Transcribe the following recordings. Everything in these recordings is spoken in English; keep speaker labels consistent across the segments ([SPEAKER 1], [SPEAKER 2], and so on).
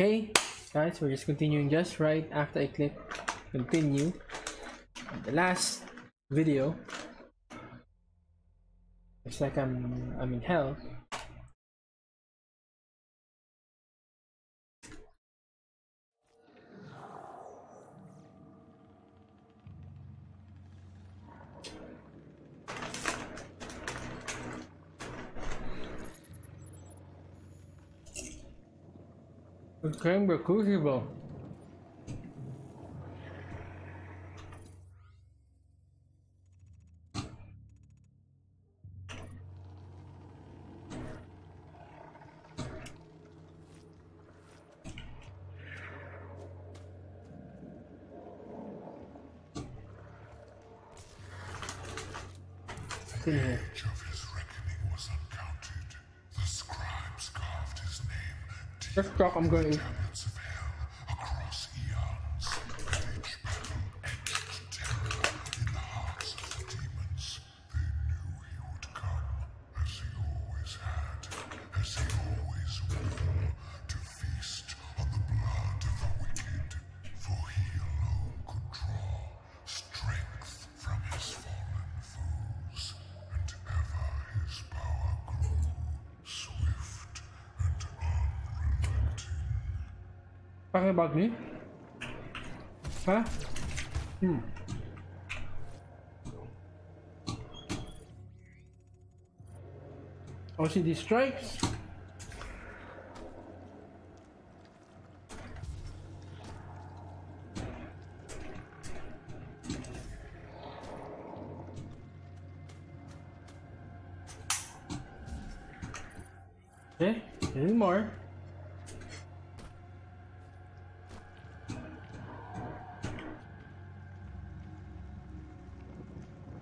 [SPEAKER 1] Okay, guys, we're just continuing just right after I click continue. The last video. It's like I'm I'm in hell. Became crucible. in here. Talk, I'm going Talking about me? Huh? Hmm. OCD strikes.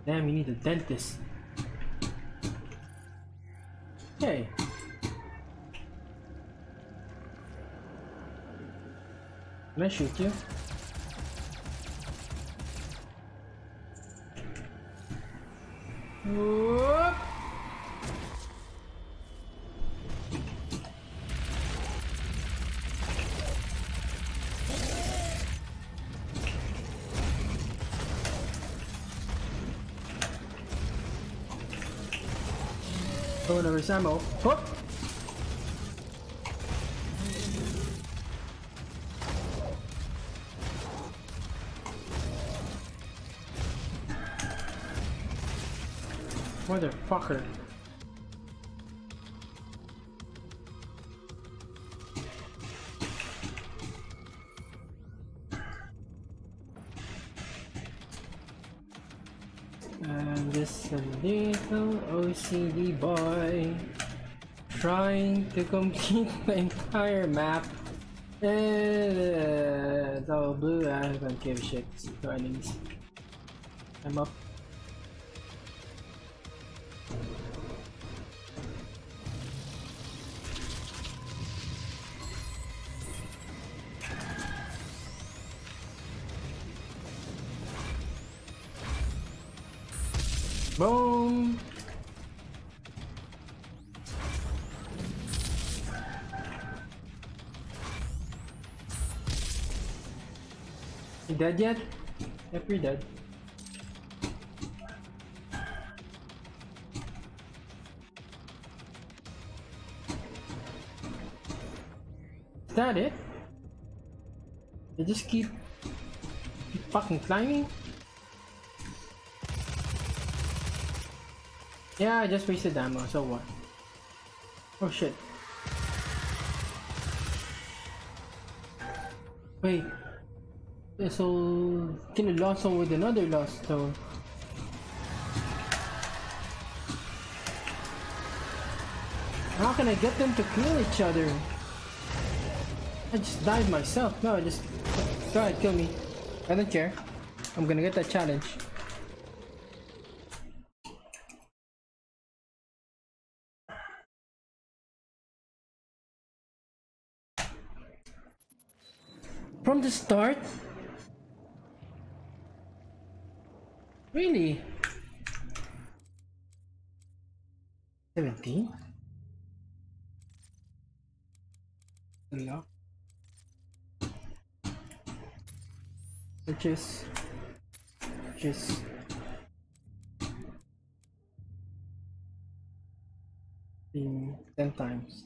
[SPEAKER 1] Damn, you need a dentist. Hey. Can I shoot you? Oh, there is ammo. Whoop. Motherfucker. Little OCD boy trying to complete the entire map. And uh, it's all blue. I don't give a shit. No enemies. I'm up. Boom! You dead yet? Yep, you're dead. Is that it? They just keep, keep fucking climbing? Yeah, I just wasted ammo, so what? Oh shit. Wait. So kill a lost one with another lost stone. How can I get them to kill each other? I just died myself. No, I just go ahead, kill me. I don't care. I'm gonna get that challenge. From the start? Really? 17? Hello? Purchase. Purchase. In 10 times.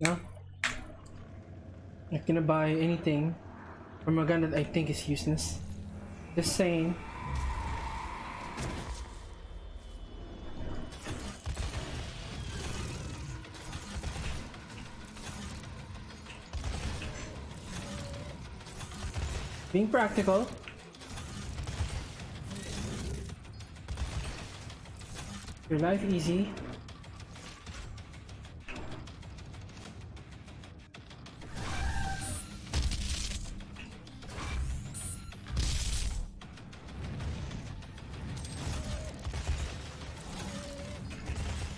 [SPEAKER 1] Yeah. Not gonna buy anything from a gun that I think is useless. Just saying. Being practical. Your life easy.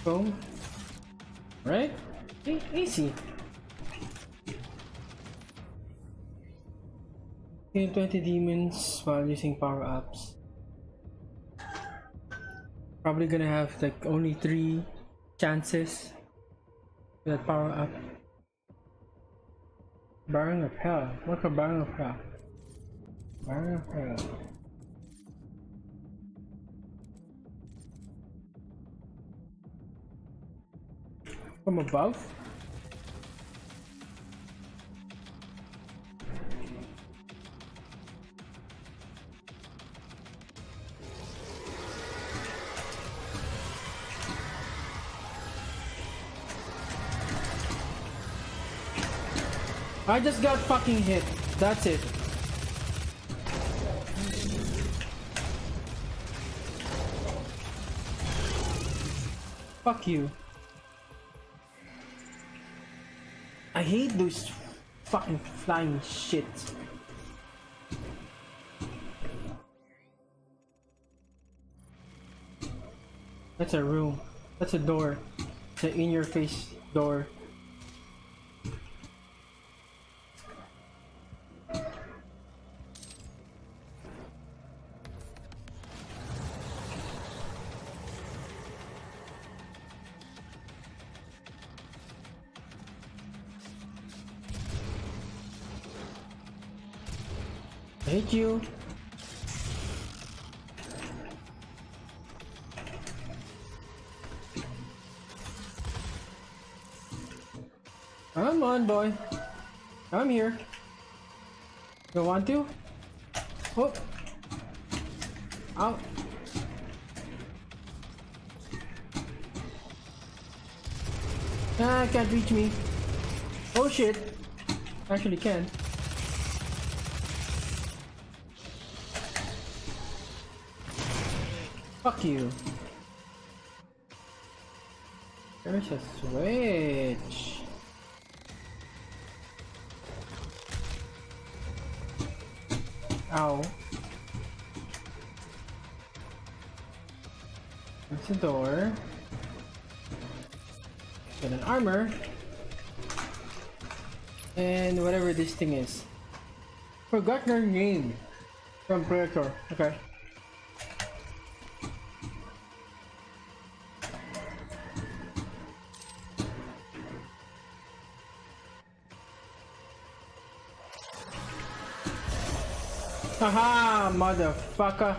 [SPEAKER 1] Boom. Right? E- easy. Kill 20 demons while using power-ups. Probably gonna have like only three chances for that power-up. Baron of Hell. What for Baron of Hell? Baron of Hell. From above? I just got fucking hit. That's it. Fuck you. I hate those fucking flying shit. That's a room. That's a door. It's an in-your-face door. You. Come on, boy. I'm here. You want to? Oh. Out. Ah, can't reach me. Oh shit. Actually can. Fuck you. There's a switch. Ow. There's a door. Get an armor. And whatever this thing is. Forgot her name. From Predator. Okay. Haha, motherfucker.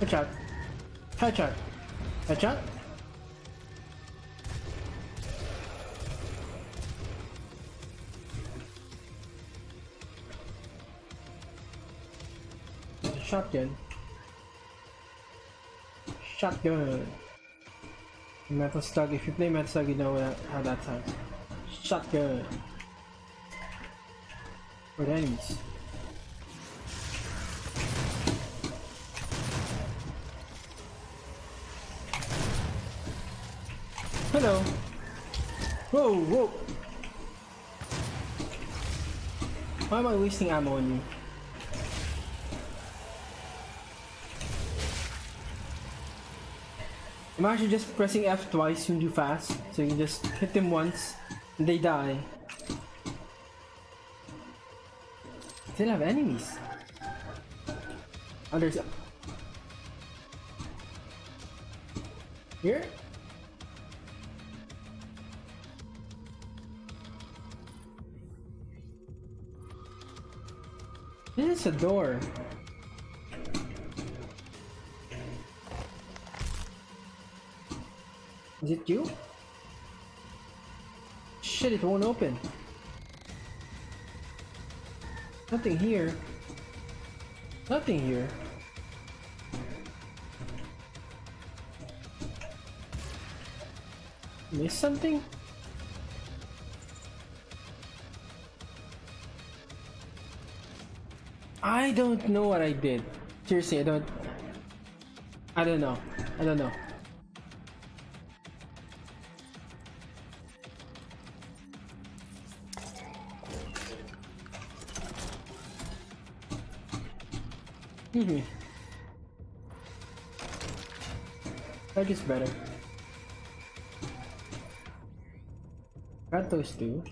[SPEAKER 1] Headshot. Headshot. Headshot. Shotgun. Shotgun. Metal Slug. If you play Metal Slug, you know how that sounds. Shotgun. The enemies. Hello. Whoa, whoa. Why am I wasting ammo on you? I'm just pressing F twice you fast, so you just hit them once and they die. Still have enemies. Oh, there's. Here? This is a door. Is it you? Shit, it won't open. Nothing here. Nothing here. Miss something? I don't know what I did. Seriously, I don't. I don't know. I don't know. Excuse me. That is better. Got those two.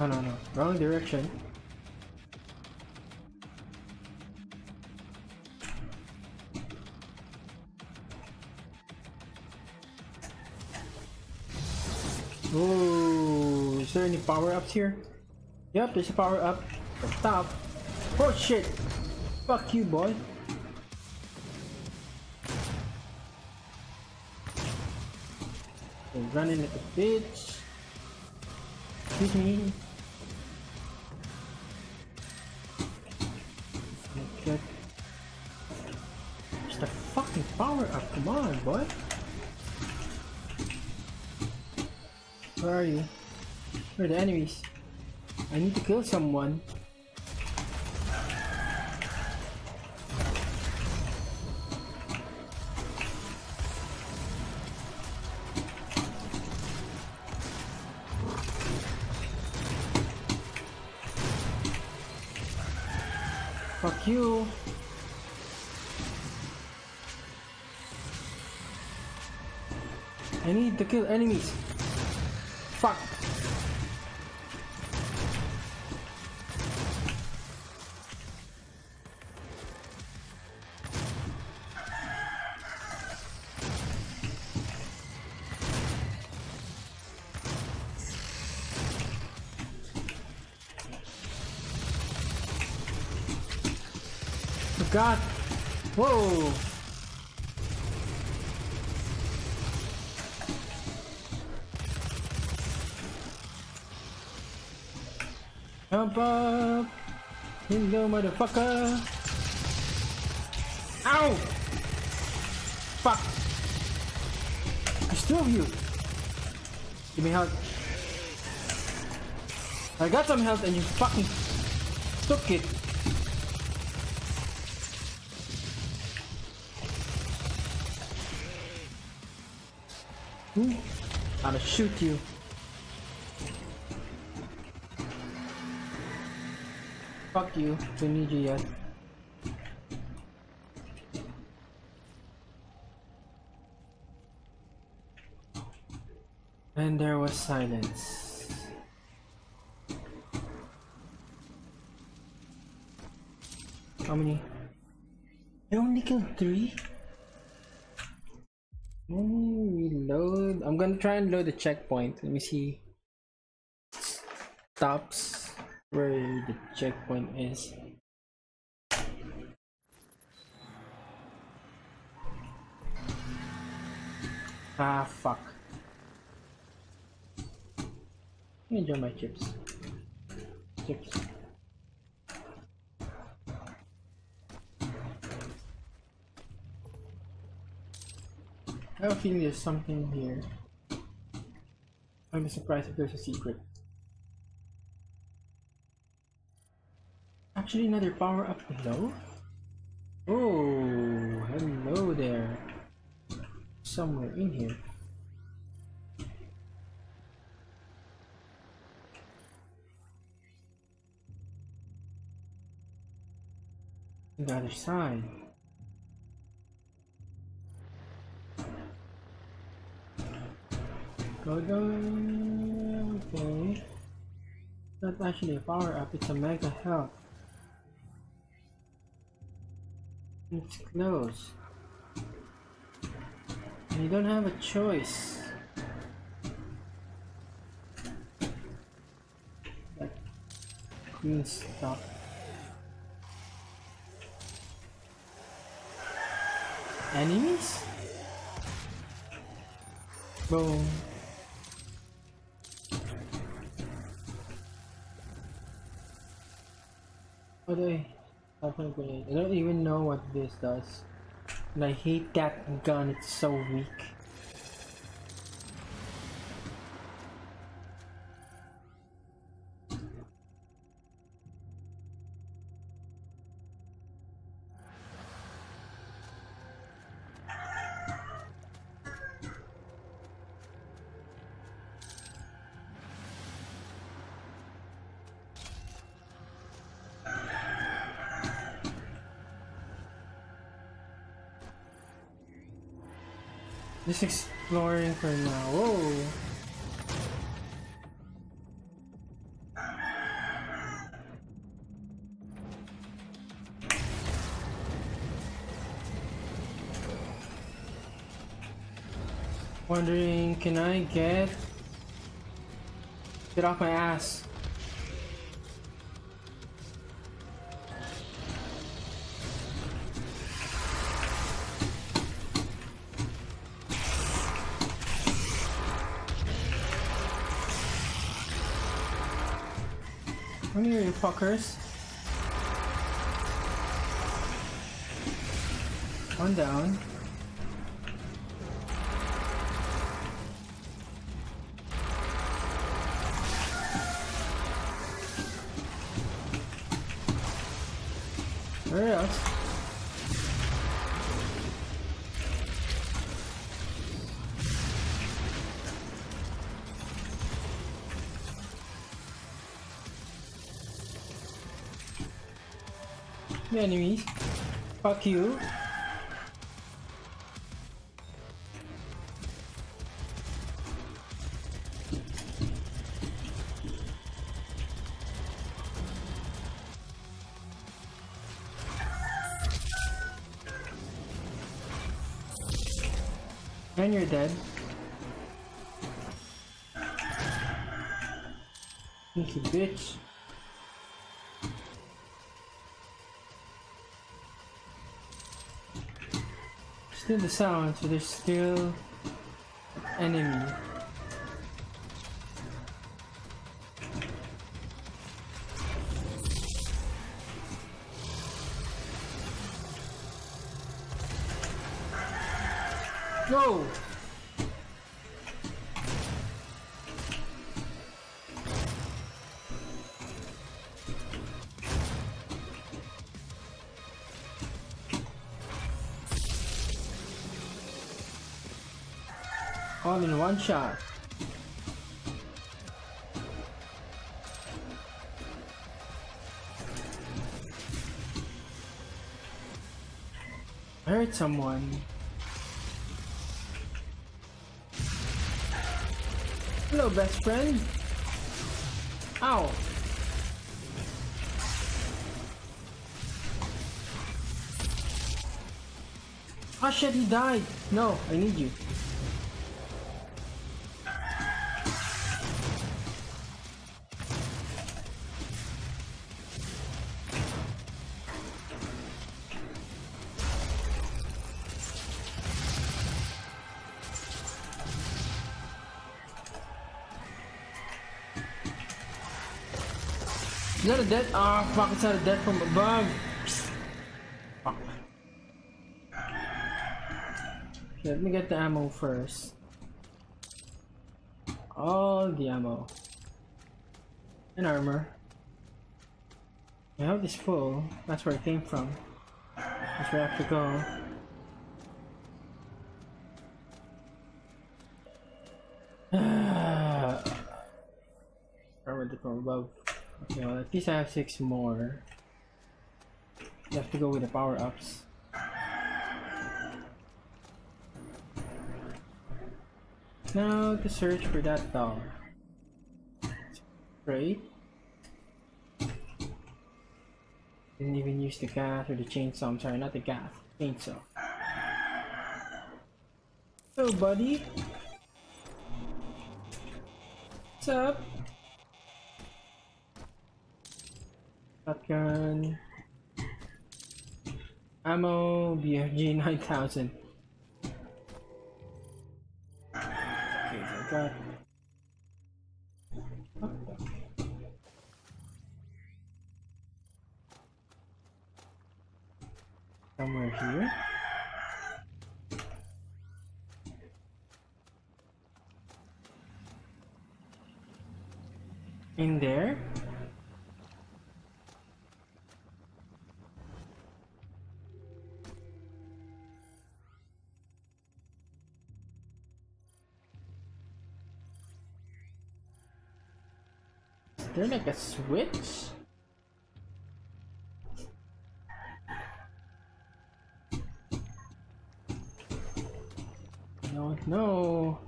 [SPEAKER 1] Oh no no, wrong direction. Ooh, is there any power ups here? Yep, there's a power up top. Oh shit! Fuck you, boy. Running like a bitch. Excuse me. Okay. Just a fucking power up, come on, boy. Where are you? Where are the enemies? I need to kill someone. Fuck you. I need to kill enemies. Fuck. God. Whoa. Jump up! Hello, motherfucker! Ow! Fuck! Two of you! Give me health. I got some health and you fucking took it. I'm gonna shoot you. Fuck you, don't need you yet. And there was silence. How many? I only killed three? Let me try and load the checkpoint. Let me see. Stops where the checkpoint is. Ah, fuck. Let me enjoy my chips. Chips. I have a feeling there's something here. I'd be surprised if there's a secret. Actually, another power up below? Oh, hello there. Somewhere in here. The other side. Go down. Okay. Not actually a power up, it's a mega health. It's close. You don't have a choice. That stuff. Enemies? Boom. What do I? Grenade. I don't even know what this does. And I hate that gun, it's so weak. Just exploring for now. Whoa! Wondering, can I get... Get off my ass. Fuckers. One down. Where else? Enemies. Fuck you. And you're dead. Sneaky bitch. Still the sound, so there's still enemy. All in one shot. I heard someone. Hello, best friend. Ow. Oh shit, he died. No, I need you. Dead? Ah, oh, fuck, it's not a dead from above. Fuck. Let me get the ammo first. All the ammo. And armor. I have this full. That's where it came from. That's where I have to go. Armor from above. Okay, at least I have six more. You have to go with the power ups. Now to search for that dog. Right? Didn't even use the gas or the chainsaw. I'm sorry, not the gas. Chainsaw. Hello, buddy. What's up? Shotgun. Ammo, BFG 9000. Okay, so got. There like a switch? No, no.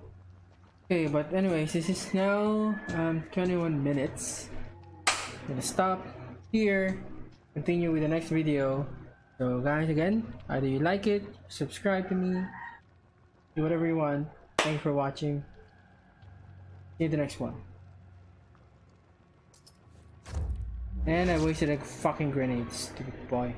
[SPEAKER 1] Okay, but anyways, this is now um, 21 minutes. I'm gonna stop here. Continue with the next video. So guys, again, either you like it, subscribe to me, do whatever you want. Thanks for watching. See you in the next one. And I wasted a fucking grenade, stupid boy.